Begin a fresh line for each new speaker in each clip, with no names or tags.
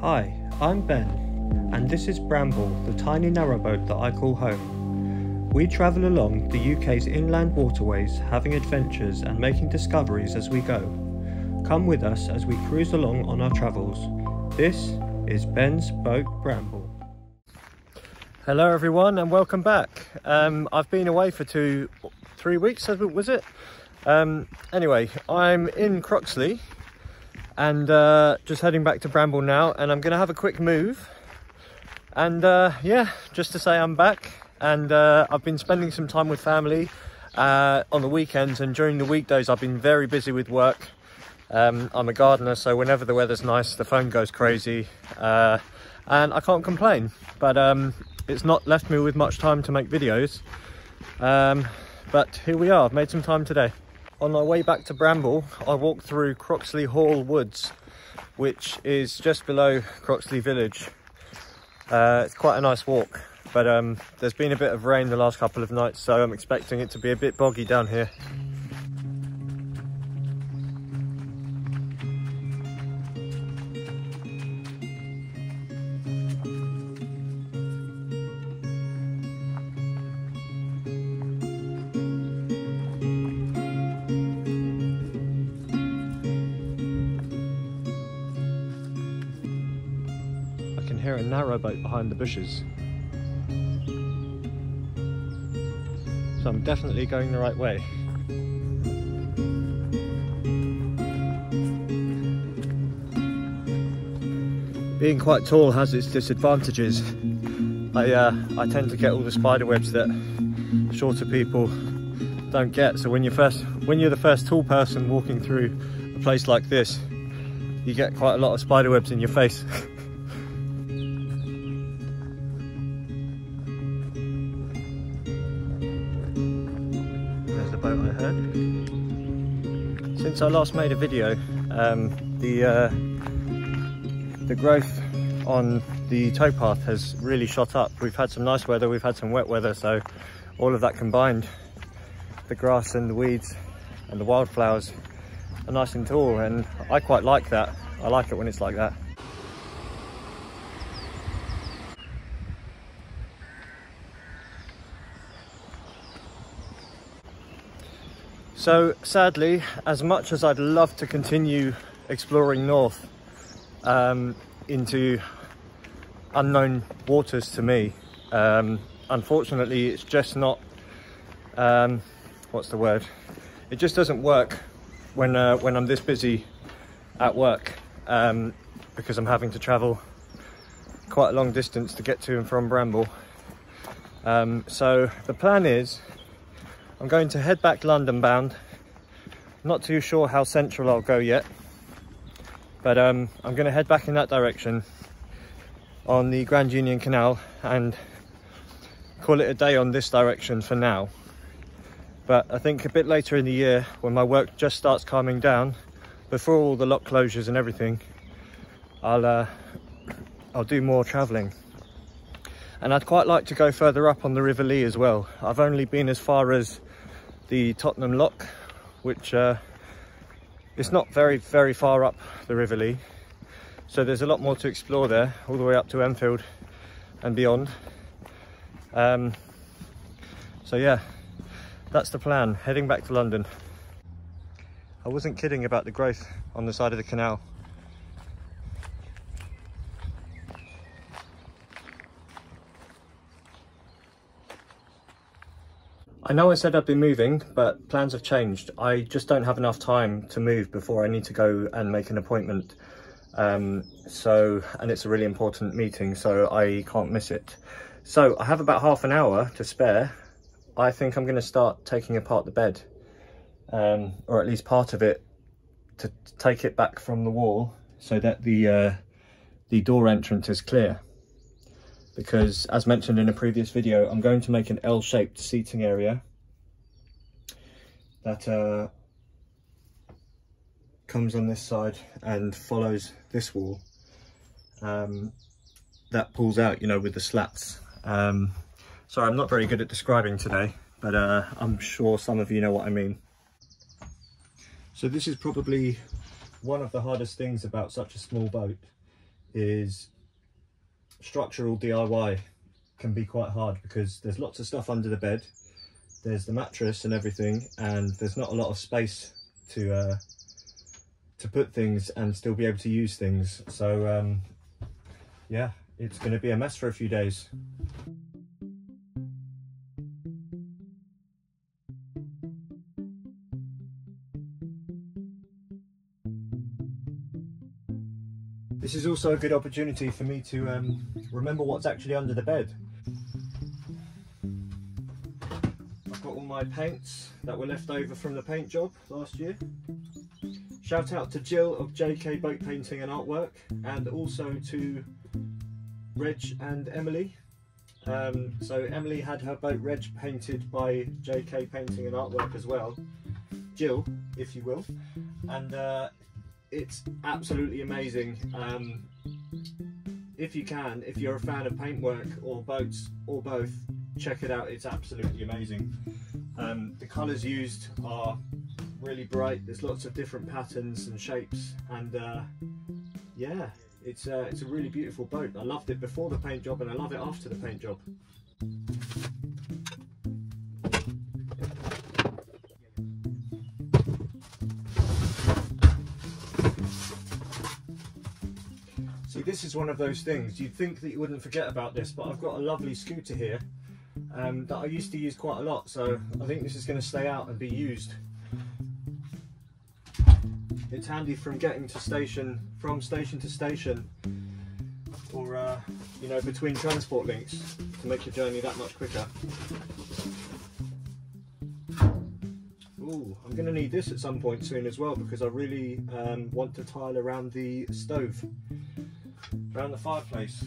Hi, I'm Ben, and this is Bramble, the tiny narrowboat that I call home. We travel along the UK's inland waterways, having adventures and making discoveries as we go. Come with us as we cruise along on our travels. This is Ben's Boat Bramble. Hello, everyone, and welcome back. Um, I've been away for two, three weeks, was it? Um, anyway, I'm in Croxley and uh, just heading back to Bramble now and I'm gonna have a quick move. And uh, yeah just to say I'm back and uh, I've been spending some time with family uh, on the weekends and during the weekdays I've been very busy with work. Um, I'm a gardener so whenever the weather's nice the phone goes crazy uh, and I can't complain. But um, it's not left me with much time to make videos. Um, but here we are. I've made some time today on my way back to Bramble, I walked through Croxley Hall Woods, which is just below Croxley Village. Uh, it's quite a nice walk, but um, there's been a bit of rain the last couple of nights, so I'm expecting it to be a bit boggy down here. Hear a narrowboat behind the bushes. So I'm definitely going the right way. Being quite tall has its disadvantages. I, uh, I tend to get all the spider webs that shorter people don't get. So when you're first, when you're the first tall person walking through a place like this, you get quite a lot of spider webs in your face. Since I last made a video, um, the uh, the growth on the towpath has really shot up. We've had some nice weather, we've had some wet weather, so all of that combined, the grass and the weeds and the wildflowers are nice and tall, and I quite like that. I like it when it's like that. So sadly, as much as I'd love to continue exploring north um, into unknown waters to me, um, unfortunately it's just not, um, what's the word? It just doesn't work when, uh, when I'm this busy at work um, because I'm having to travel quite a long distance to get to and from Bramble. Um, so the plan is I'm going to head back London bound. Not too sure how central I'll go yet, but um, I'm going to head back in that direction on the Grand Union Canal and call it a day on this direction for now. But I think a bit later in the year, when my work just starts calming down, before all the lock closures and everything, I'll uh, I'll do more travelling. And I'd quite like to go further up on the River Lee as well. I've only been as far as the Tottenham Lock, which uh, is not very, very far up the River Lee. So there's a lot more to explore there, all the way up to Enfield and beyond. Um, so yeah, that's the plan, heading back to London. I wasn't kidding about the growth on the side of the canal. I know I said I'd be moving, but plans have changed. I just don't have enough time to move before I need to go and make an appointment. Um, so, and it's a really important meeting, so I can't miss it. So I have about half an hour to spare. I think I'm gonna start taking apart the bed, um, or at least part of it, to take it back from the wall so that the, uh, the door entrance is clear because as mentioned in a previous video, I'm going to make an L-shaped seating area that uh, comes on this side and follows this wall um, that pulls out, you know, with the slats. Um, sorry, I'm not very good at describing today, but uh, I'm sure some of you know what I mean. So this is probably one of the hardest things about such a small boat is structural DIY can be quite hard because there's lots of stuff under the bed. There's the mattress and everything, and there's not a lot of space to uh, to put things and still be able to use things. So um, yeah, it's going to be a mess for a few days. This is also a good opportunity for me to um, remember what's actually under the bed. I've got all my paints that were left over from the paint job last year. Shout out to Jill of JK Boat Painting and Artwork and also to Reg and Emily. Um, so Emily had her boat Reg painted by JK Painting and Artwork as well. Jill, if you will. And uh, it's absolutely amazing. Um, if you can, if you're a fan of paintwork or boats or both, check it out. It's absolutely amazing. Um, the colours used are really bright. There's lots of different patterns and shapes, and uh, yeah, it's uh, it's a really beautiful boat. I loved it before the paint job, and I love it after the paint job. See, this is one of those things. You'd think that you wouldn't forget about this, but I've got a lovely scooter here um, that I used to use quite a lot, so I think this is going to stay out and be used. It's handy from getting to station, from station to station, or uh, you know, between transport links to make your journey that much quicker. Ooh, I'm going to need this at some point soon as well because I really um, want to tile around the stove around the fireplace.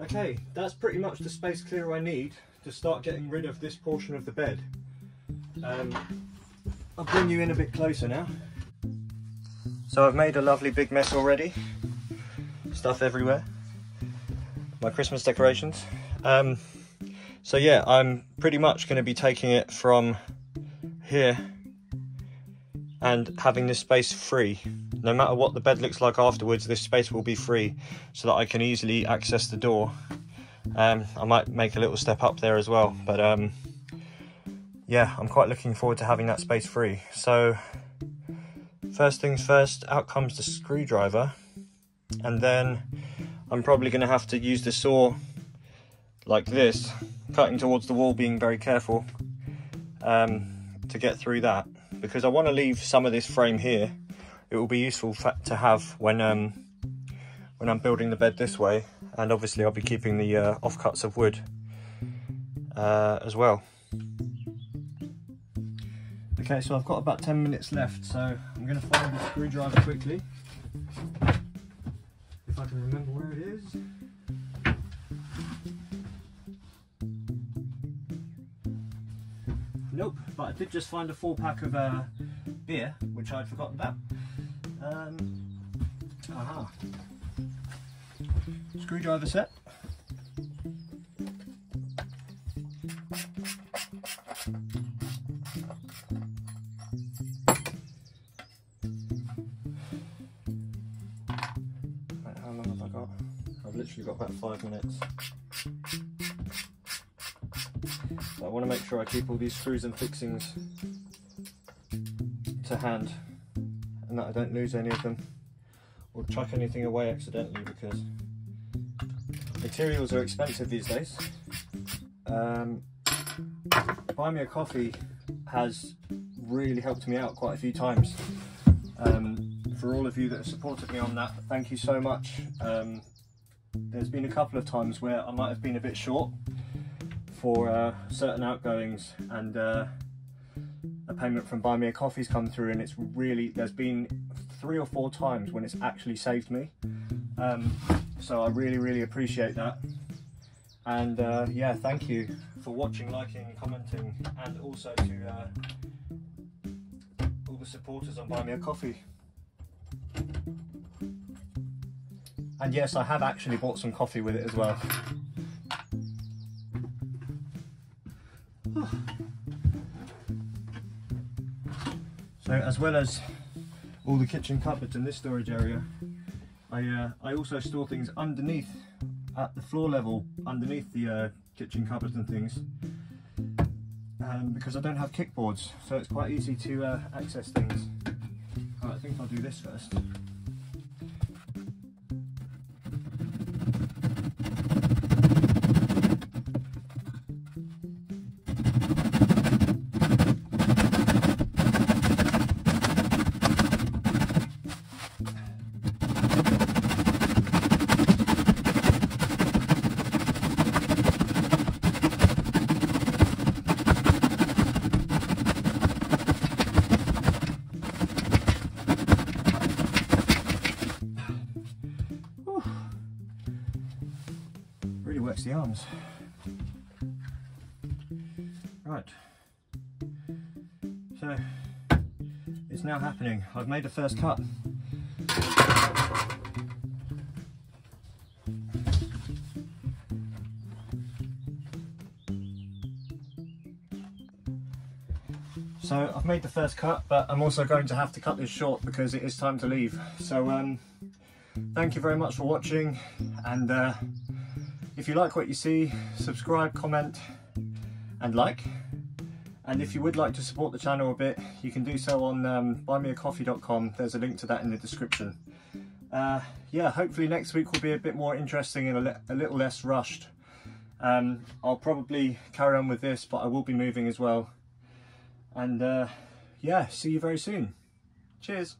Okay, that's pretty much the space clear I need to start getting rid of this portion of the bed. Um, I'll bring you in a bit closer now. So I've made a lovely big mess already. Stuff everywhere. My Christmas decorations. Um, so yeah, I'm pretty much going to be taking it from here and having this space free no matter what the bed looks like afterwards, this space will be free so that I can easily access the door. Um, I might make a little step up there as well, but um, yeah, I'm quite looking forward to having that space free. So first things first, out comes the screwdriver, and then I'm probably going to have to use the saw like this, cutting towards the wall, being very careful um, to get through that, because I want to leave some of this frame here it will be useful to have when um, when I'm building the bed this way and obviously I'll be keeping the uh, offcuts of wood uh, as well. Okay, so I've got about 10 minutes left, so I'm going to find the screwdriver quickly. If I can remember where it is. Nope, but I did just find a full pack of uh, beer, which I'd forgotten about. Um, aha. Screwdriver set. Right, how long have I got? I've literally got about five minutes. So I want to make sure I keep all these screws and fixings to hand and that I don't lose any of them or chuck anything away accidentally because materials are expensive these days. Um, Buy Me a Coffee has really helped me out quite a few times. Um, for all of you that have supported me on that, thank you so much. Um, there's been a couple of times where I might have been a bit short for uh, certain outgoings and uh, payment from Buy Me a Coffee's come through and it's really, there's been three or four times when it's actually saved me. Um, so I really, really appreciate that. And uh, yeah, thank you for watching, liking, commenting, and also to uh, all the supporters on Buy Me a Coffee. And yes, I have actually bought some coffee with it as well. So as well as all the kitchen cupboards in this storage area. I, uh, I also store things underneath, at the floor level, underneath the uh, kitchen cupboards and things. Um, because I don't have kickboards, so it's quite easy to uh, access things. Right, I think I'll do this first. Arms. Right. So, it's now happening. I've made the first cut. So I've made the first cut, but I'm also going to have to cut this short because it is time to leave. So um, thank you very much for watching and uh, if you like what you see, subscribe, comment and like. And if you would like to support the channel a bit, you can do so on um, buymeacoffee.com. There's a link to that in the description. Uh, yeah, hopefully next week will be a bit more interesting and a, a little less rushed. Um, I'll probably carry on with this, but I will be moving as well. And uh, yeah, see you very soon. Cheers.